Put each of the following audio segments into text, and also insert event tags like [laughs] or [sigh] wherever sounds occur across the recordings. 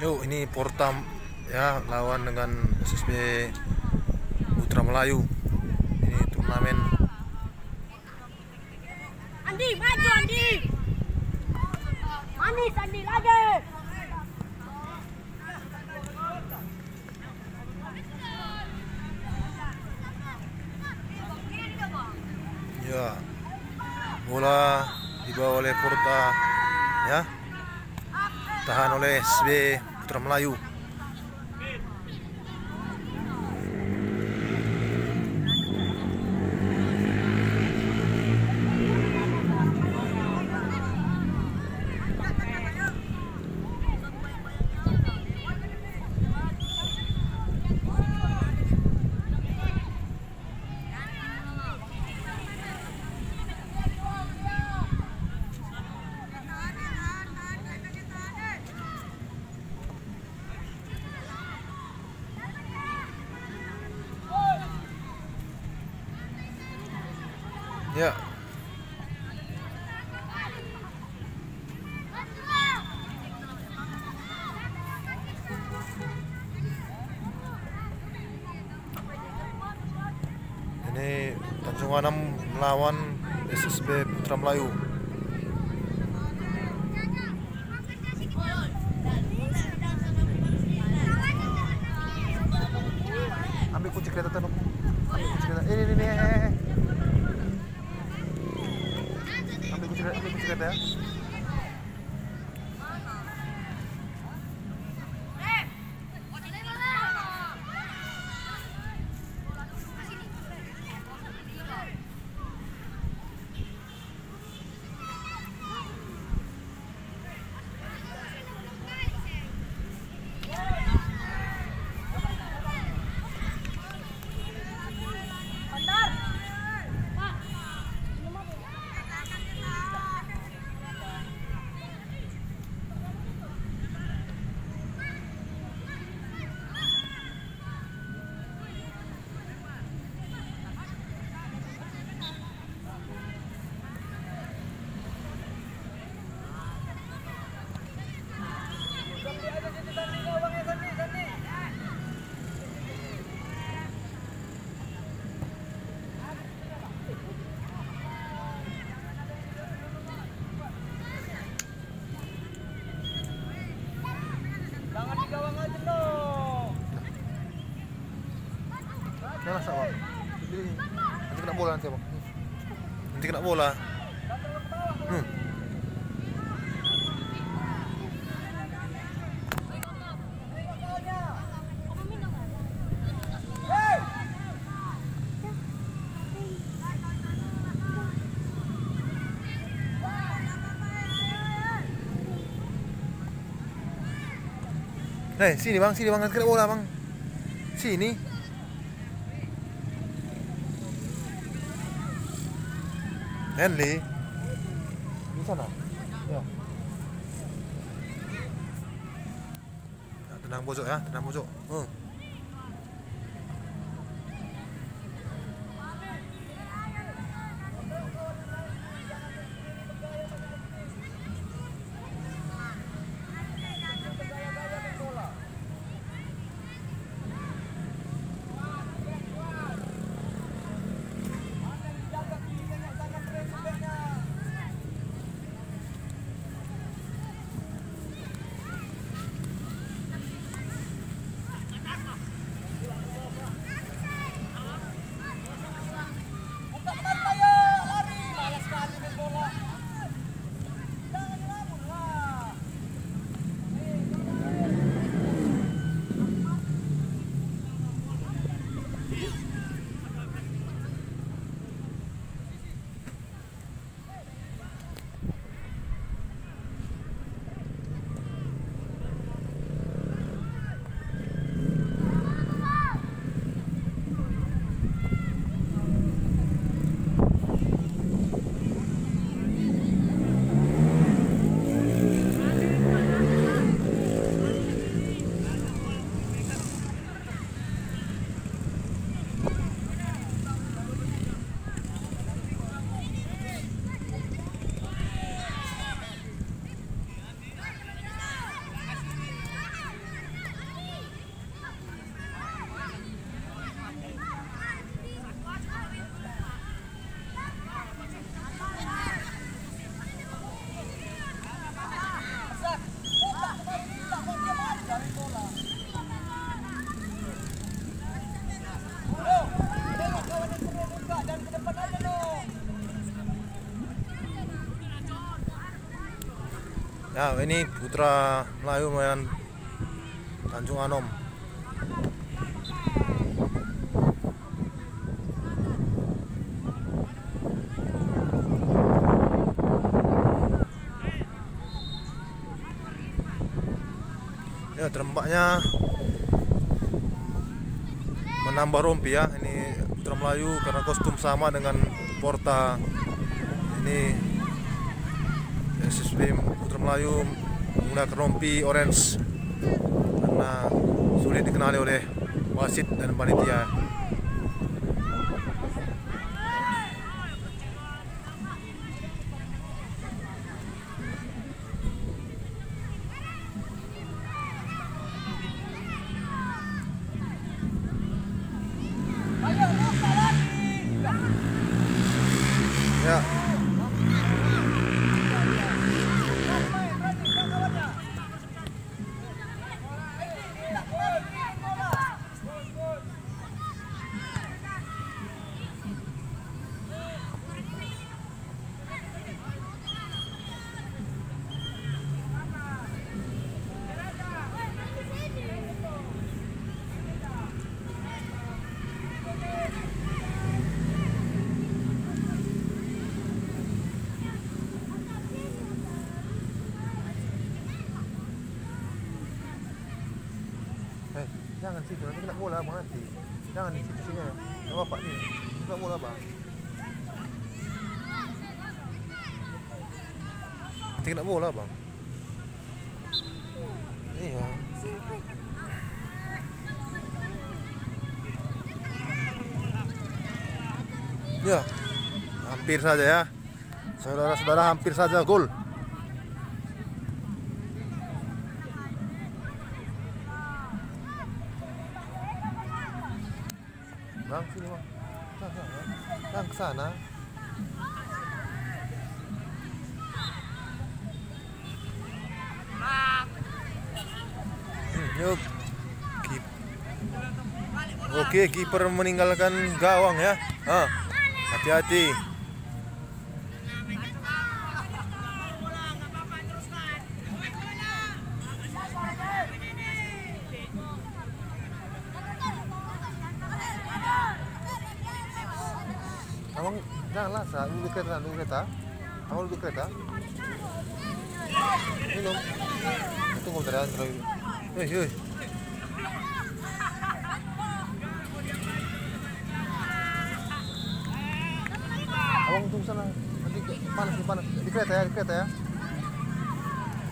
Yuk ini Portam ya lawan dengan SSB Putra Melayu. Ini turnamen. Andi maju Andi. Manis Andi lagi. Ya. Bola dibawa oleh Porta ya. Tahan oleh SSB Putra Melayu. Ya. Ini Tanjung Anam melawan SSB Putra Melayu. Ambil kunci kereta tuh. Ambil kunci kereta. Ini ini ini. eh, eh, eh. Ambil kunci kereta, ambil kunci kereta ya. Jangan di gawang aja dong. Jangan sak bang. Ini nanti kena bola nanti bang. Nanti kena bola. Hmm. Eh, sini bang, sini bang, kena bola bang. Sini. Henley. Di sana. Ya. Ya, tenang pojok ya, tenang pojok. Hmm. Ya, ini Putra Melayu main Tanjung Anom. Ya, terempaknya menambah rompi ya. Ini Putra Melayu karena kostum sama dengan Porta. Ini SSB Putra Melayu menggunakan rompi orange karena sulit dikenali oleh wasit dan panitia. Ya, Eh, jangan situ nanti kena bola abang nanti. Jangan di situ sini. Yang bapak ni. Kena bola abang. Nanti kena bola abang. Iya. Ya, hampir saja ya. Saudara-saudara hampir saja gol. Bang, sini bang. Bang, bang, bang. Bang, ke sana. Hmm, yuk. Keep. Oke, kiper meninggalkan gawang ya. Ah, hati-hati. Abang kereta. Abang duduk kereta. Minum. Ya, sebentar lagi. Hei, hei. Abang tunggu sana. Nanti panas, panas. Di kereta ya, di kereta ya.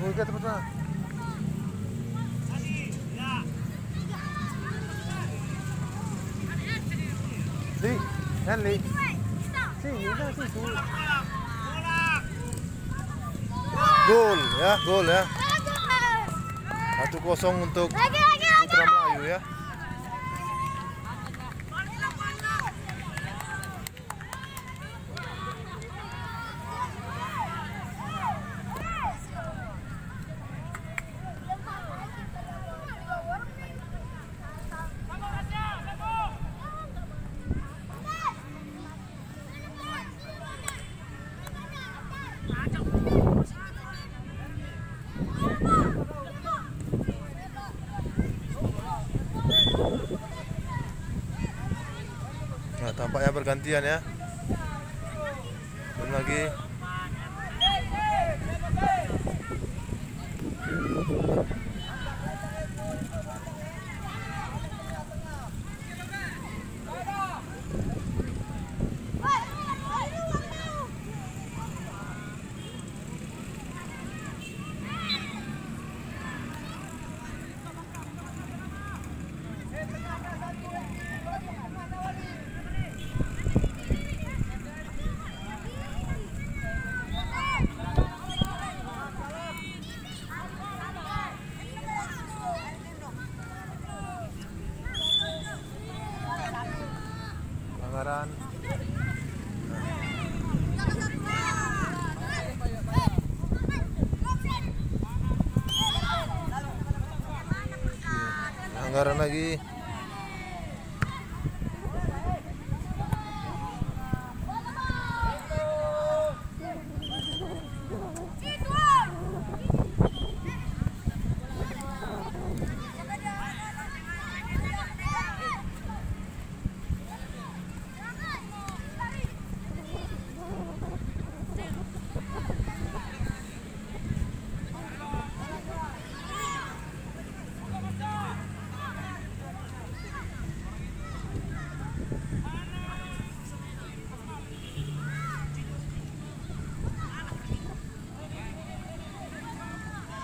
Di kereta sana. Li, kan Li. Sini, dah situ. Gol ya, gol ya. Satu kosong untuk Lagi, lagi, lagi. Putra Melayu ya. Tampaknya bergantian ya. Belum lagi. Pelanggaran. Pelanggaran lagi.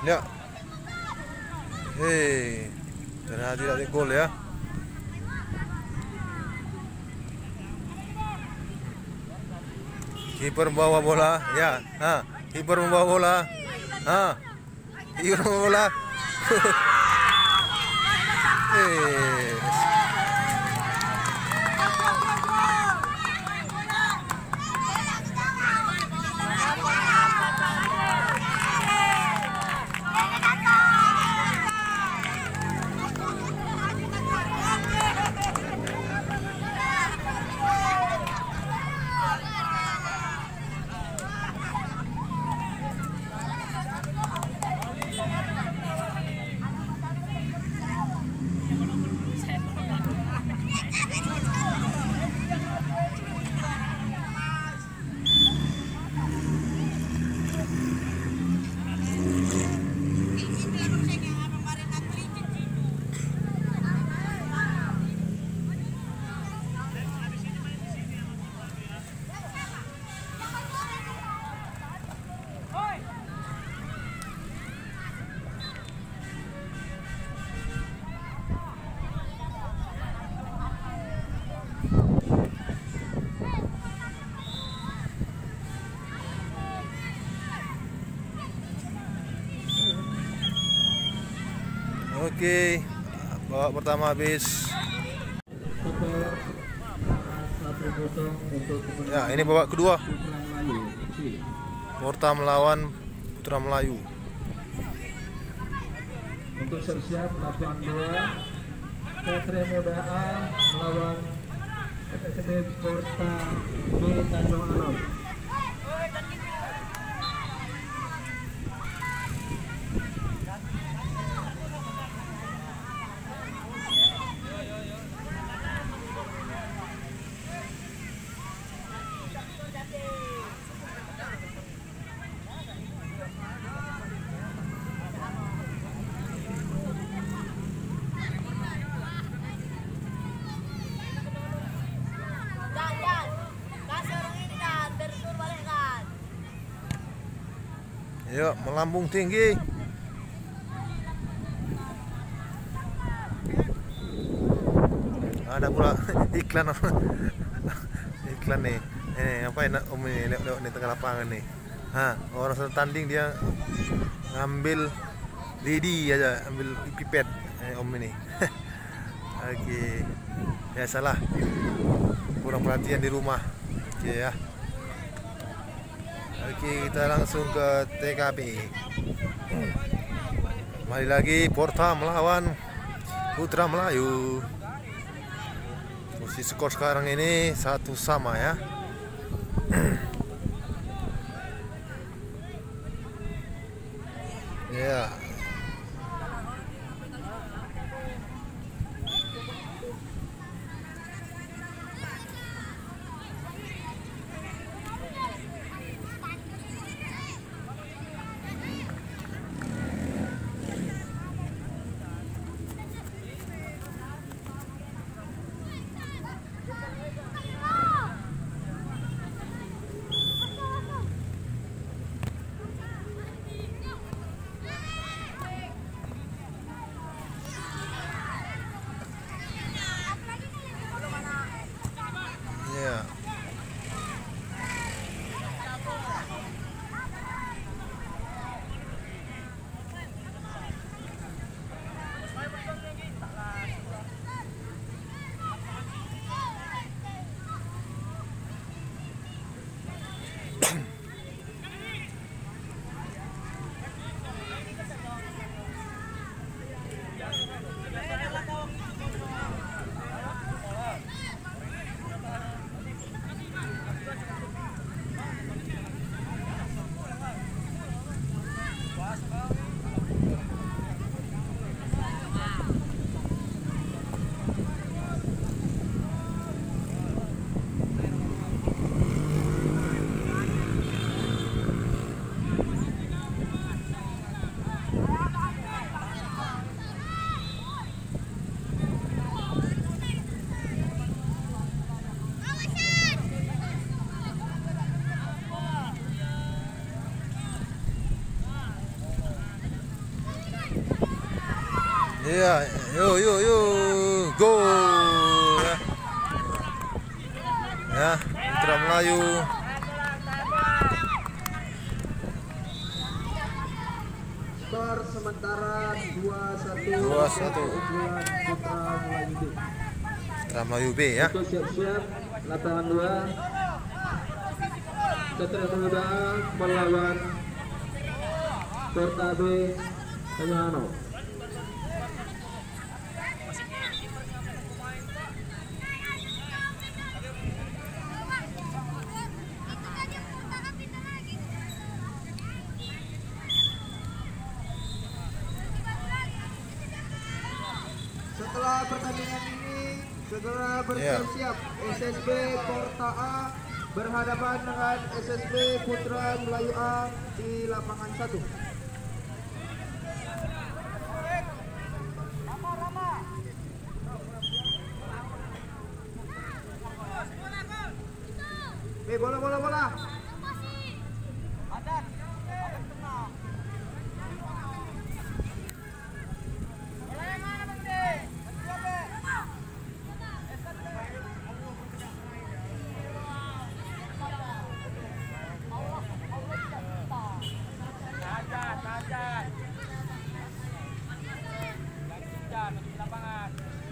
Ya. Hei. Ternyata tidak gol ya. Kiper membawa bola, ya. Ha, kiper membawa bola. Ha. Kiper membawa bola. [laughs] Hei. Oke, babak pertama habis. Ya, ini babak kedua. Porta melawan Putra Melayu. Untuk siap-siap 82 Petri Muda A melawan FSB Porta B Tanjung Alam. Ayo, melambung tinggi. Ada pula [laughs] iklan iklan nih. Eh, apa enak om ini lewat, lewat di tengah lapangan nih. Ha, orang sedang tanding dia ngambil lidi aja, ambil pipet eh, om ini. [laughs] Oke. Biasalah. Kurang perhatian di rumah. Oke ya. Oke, kita langsung ke TKP. Kembali lagi Porta melawan Putra Melayu. Posisi skor sekarang ini satu sama ya. Ya. Iya, yo yo yo, go. Ya, Putra Melayu. Skor sementara 2-1 2-1. keunggulan Putra Melayu B. Putra Melayu B ya. Siap-siap lapangan 2 Satria Muda melawan Porta B Setelah pertandingan ini segera bersiap-siap SSB Porta A berhadapan dengan SSB Putra Melayu A di lapangan 1. Eh, bola bola bola. Iya.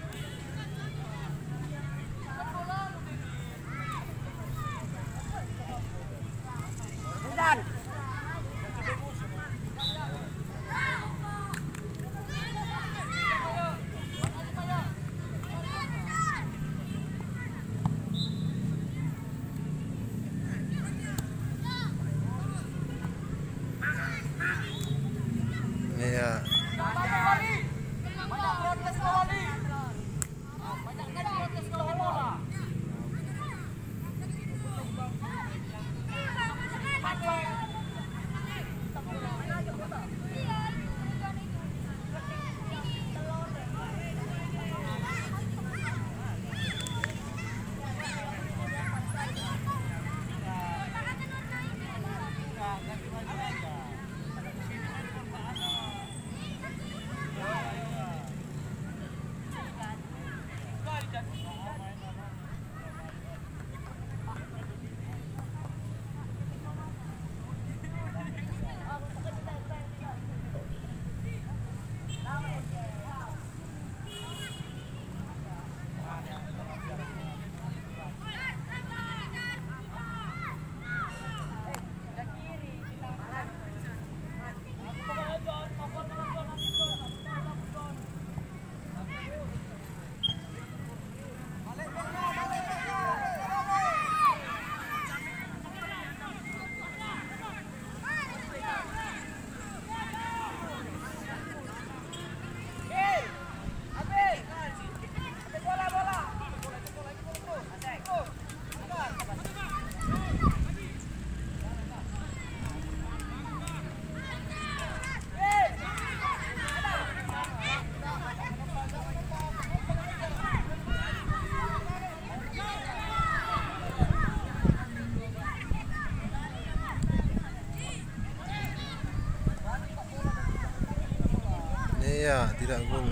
Iya, tidak gol.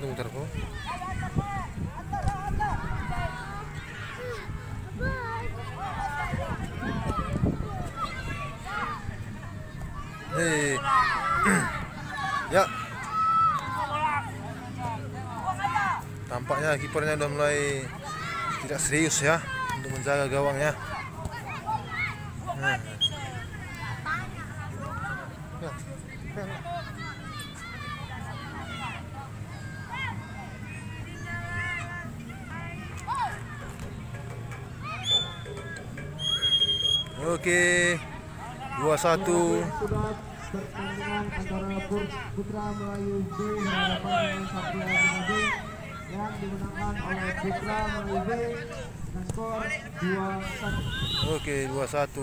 Bentar kok. Hei. [clears throat] ya. Tampaknya kipernya udah mulai tidak serius ya untuk menjaga gawangnya. Nah. Oke. 2-1. Sudah pertandingan antara Pur- Putra Melayu B hadapan dengan Satria Bina B yang dimenangkan oleh Putra Melayu B dengan skor 2-1. Oke, 2-1.